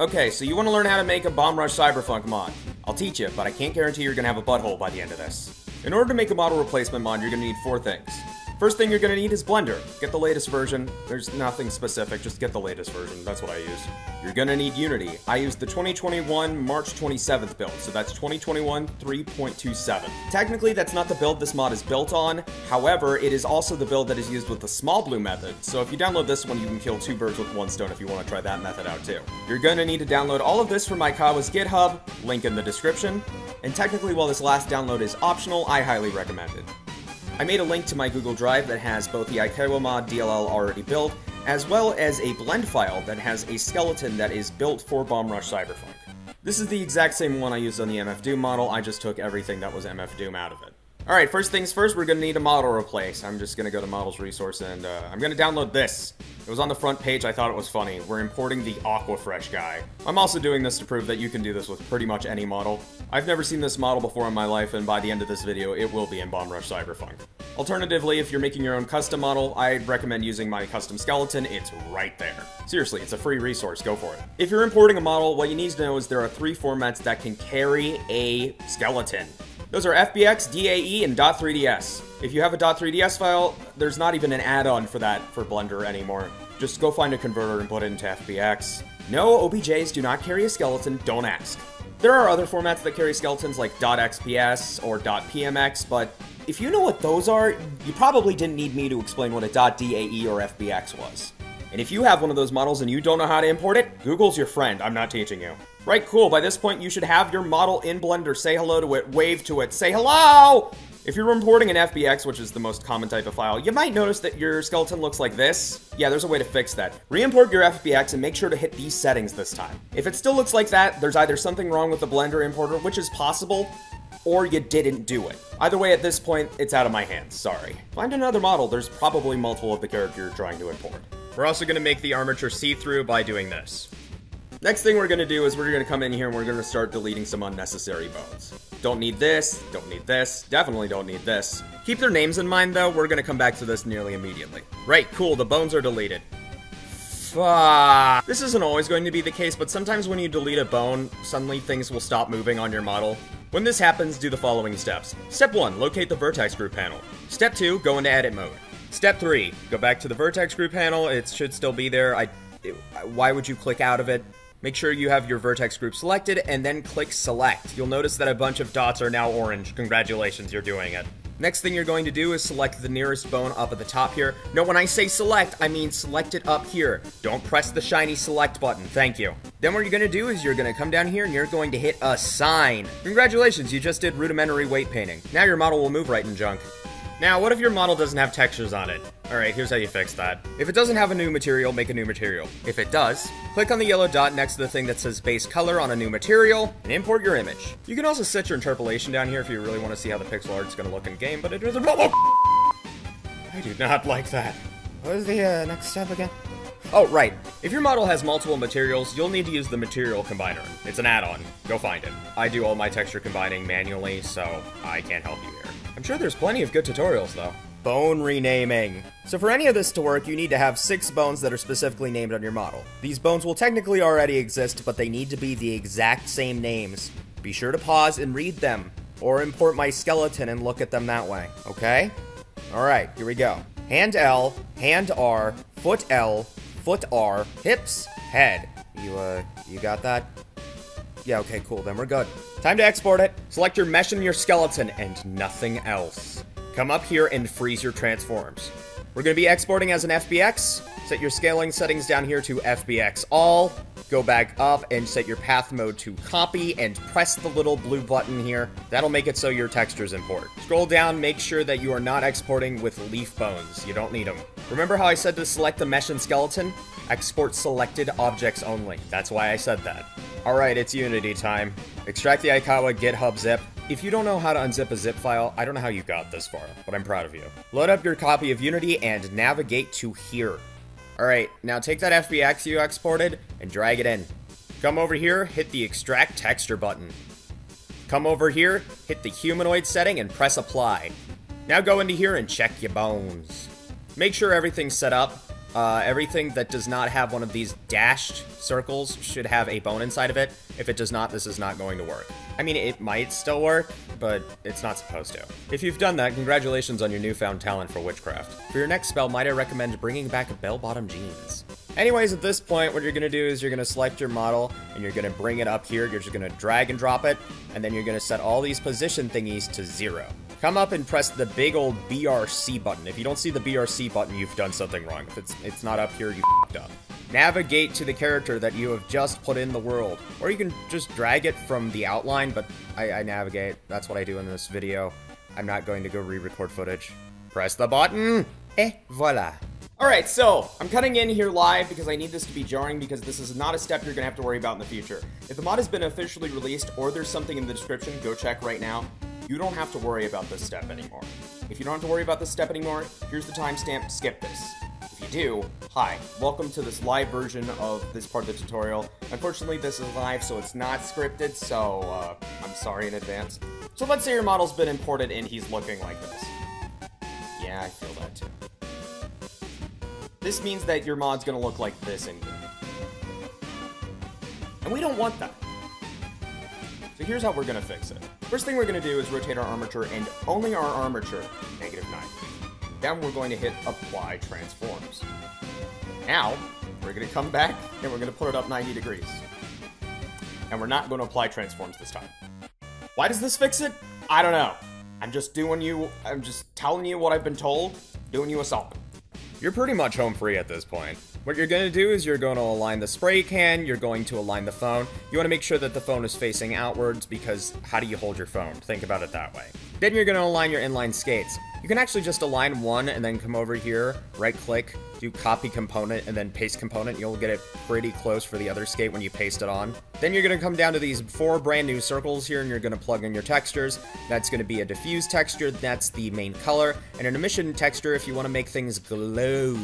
Okay, so you want to learn how to make a Bomb Rush Cyberfunk mod. I'll teach you, but I can't guarantee you're going to have a butthole by the end of this. In order to make a model replacement mod, you're going to need four things. First thing you're to need is Blender. Get the latest version. There's nothing specific, just get the latest version. That's what I use. You're to need Unity. I use the 2021 March 27th build, so that's 2021 3.27. Technically, that's not the build this mod is built on. However, it is also the build that is used with the small blue method. So if you download this one, you can kill two birds with one stone if you want to try that method out too. You're to need to download all of this from Ikeiwa's GitHub, link in the description. And technically, while this last download is optional, I highly recommend it. I made a link to my Google Drive that has both the Ikeiwa mod DLL already built, as well as a blend file that has a skeleton that is built for Bomb Rush Cyberfunk. This is the exact same one I used on the MF Doom model, I just took everything that was MF Doom out of it. Alright, first things first, we're gonna need a model replace. I'm just gonna go to Models Resource and uh, I'm gonna download this. It was on the front page, I thought it was funny. We're importing the Aquafresh guy. I'm also doing this to prove that you can do this with pretty much any model. I've never seen this model before in my life, and by the end of this video, it will be in Bomb Rush Cyberfunk. Alternatively, if you're making your own custom model, I'd recommend using my custom skeleton, it's right there. Seriously, it's a free resource, go for it. If you're importing a model, what you need to know is there are three formats that can carry a skeleton. Those are FBX, DAE, and .3ds. If you have a .3ds file, there's not even an add-on for that for Blender anymore. Just go find a converter and put it into FBX. No, OBJs do not carry a skeleton, don't ask. There are other formats that carry skeletons like .xps or .pmx, but if you know what those are, you probably didn't need me to explain what a .dae or FBX was. And if you have one of those models and you don't know how to import it, Google's your friend, I'm not teaching you. Right, cool, by this point you should have your model in Blender, say hello to it, wave to it, say hello! If you're importing an FBX, which is the most common type of file, you might notice that your skeleton looks like this. Yeah, there's a way to fix that. Re-import your FBX and make sure to hit these settings this time. If it still looks like that, there's either something wrong with the Blender importer, which is possible, or you didn't do it. Either way, at this point, it's out of my hands, sorry. Find another model, there's probably multiple of the character you're trying to import. We're also to make the armature see-through by doing this. Next thing we're to do is we're to come in here and we're to start deleting some unnecessary bones. Don't need this, don't need this, definitely don't need this. Keep their names in mind though, we're to come back to this nearly immediately. Right, cool, the bones are deleted. Fuck. This isn't always going to be the case, but sometimes when you delete a bone, suddenly things will stop moving on your model. When this happens, do the following steps. Step 1, locate the vertex group panel. Step 2, go into edit mode. Step 3, go back to the vertex group panel, it should still be there. I, it, why would you click out of it? Make sure you have your vertex group selected and then click select. You'll notice that a bunch of dots are now orange. Congratulations, you're doing it. Next thing you're going to do is select the nearest bone up at the top here. No, when I say select, I mean select it up here. Don't press the shiny select button, thank you. Then what you're gonna do is you're gonna come down here and you're going to hit assign. Congratulations, you just did rudimentary weight painting. Now your model will move right in junk. Now, what if your model doesn't have textures on it? Alright, here's how you fix that. If it doesn't have a new material, make a new material. If it does, click on the yellow dot next to the thing that says base color on a new material, and import your image. You can also set your interpolation down here if you really want to see how the pixel art is going to look in game, but it is- I do not like that. What is the uh, next step again? Oh, right. If your model has multiple materials, you'll need to use the material combiner. It's an add-on. Go find it. I do all my texture combining manually, so I can't help you here. I'm sure there's plenty of good tutorials, though. Bone renaming. So for any of this to work, you need to have six bones that are specifically named on your model. These bones will technically already exist, but they need to be the exact same names. Be sure to pause and read them, or import my skeleton and look at them that way, okay? Alright, here we go. Hand L, hand R, foot L, foot R, hips, head. You, uh, you got that? Yeah, okay, cool, then we're good. Time to export it. Select your mesh and your skeleton, and nothing else. Come up here and freeze your transforms. We're going to be exporting as an FBX. Set your scaling settings down here to FBX all. Go back up and set your path mode to copy and press the little blue button here. That'll make it so your textures import. Scroll down, make sure that you are not exporting with leaf bones. You don't need them. Remember how I said to select the mesh and skeleton? Export selected objects only. That's why I said that. Alright, it's Unity time. Extract the Ikeiwa GitHub zip. If you don't know how to unzip a zip file, I don't know how you got this far, but I'm proud of you. Load up your copy of Unity and navigate to here. Alright, now take that FBX you exported and drag it in. Come over here, hit the extract texture button. Come over here, hit the humanoid setting and press apply. Now go into here and check your bones. Make sure everything's set up. Uh, everything that does not have one of these dashed circles should have a bone inside of it. If it does not, this is not going to work. I mean, it might still work, but it's not supposed to. If you've done that, congratulations on your newfound talent for witchcraft. For your next spell, might I recommend bringing back bell-bottom jeans. Anyways, at this point, what you're to do is you're to select your model, and you're to bring it up here. You're just to drag and drop it, and then you're to set all these position thingies to zero. Come up and press the big old BRC button. If you don't see the BRC button, you've done something wrong. If it's, it's not up here, you f***ed up. Navigate to the character that you have just put in the world. Or you can just drag it from the outline, but I, I navigate. That's what I do in this video. I'm not going to go re-record footage. Press the button, Eh, voila. Alright, so, I'm cutting in here live because I need this to be jarring because this is not a step you're going to have to worry about in the future. If the mod has been officially released or there's something in the description, go check right now. You don't have to worry about this step anymore. If you don't have to worry about this step anymore, here's the timestamp, skip this. If you do, hi, welcome to this live version of this part of the tutorial. Unfortunately, this is live, so it's not scripted, so uh, I'm sorry in advance. So let's say your model's been imported and he's looking like this. Yeah, I feel that too. This means that your mod's gonna look like this in. And we don't want that. So here's how we're gonna fix it. First thing we're gonna do is rotate our armature and only our armature, negative 9. Then we're going to hit apply transforms. Now, we're gonna come back and we're gonna put it up 90 degrees. And we're not gonna apply transforms this time. Why does this fix it? I don't know. I'm just doing you, I'm just telling you what I've been told, doing you a solid you're pretty much home free at this point. What you're going to do is you're going to align the spray can, you're going to align the phone. You want to make sure that the phone is facing outwards because how do you hold your phone? Think about it that way. Then you're going to align your inline skates. You can actually just align one and then come over here, right click, do copy component and then paste component. You'll get it pretty close for the other skate when you paste it on. Then you're going to come down to these four brand new circles here and you're going to plug in your textures. That's going to be a diffuse texture, that's the main color, and an emission texture if you want to make things glow.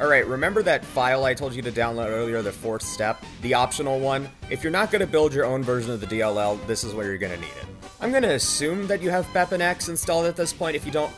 Alright, remember that file I told you to download earlier, the fourth step? The optional one? If you're not going to build your own version of the DLL, this is where you're going to need it. I'm to assume that you have BepInEx installed at this point. If you don't,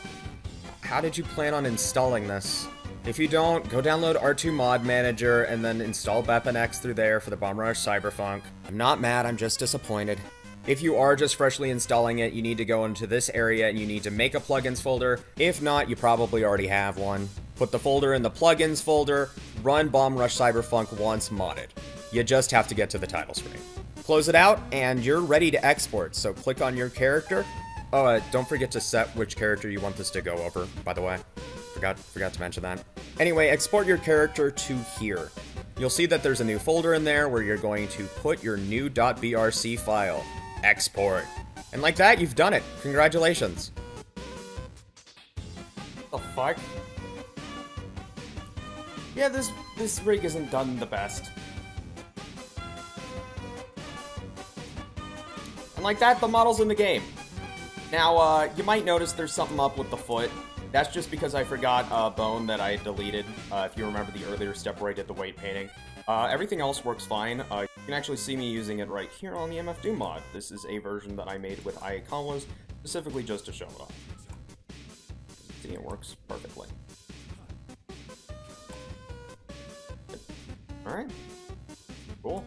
how did you plan on installing this? If you don't, go download R2 Mod Manager and then install BepInEx through there for the Bomb Rush Cyberfunk. I'm not mad, I'm just disappointed. If you are just freshly installing it, you need to go into this area and you need to make a plugins folder. If not, you probably already have one. Put the folder in the plugins folder, run Bomb Rush Cyberfunk once modded. You just have to get to the title screen. Close it out, and you're ready to export. So click on your character. Oh, uh, don't forget to set which character you want this to go over, by the way. Forgot, forgot to mention that. Anyway, export your character to here. You'll see that there's a new folder in there where you're going to put your new .brc file. Export. And like that, you've done it. Congratulations. The fuck? Yeah, this this rig isn't done the best. And like that, the model's in the game. Now, uh, you might notice there's something up with the foot. That's just because I forgot a bone that I deleted, uh, if you remember the earlier step where I did the weight painting. Uh, everything else works fine. Uh, you can actually see me using it right here on the MF Doom mod. This is a version that I made with Ikeiwa's, specifically just to show it off. See, it works perfectly. Alright. Cool.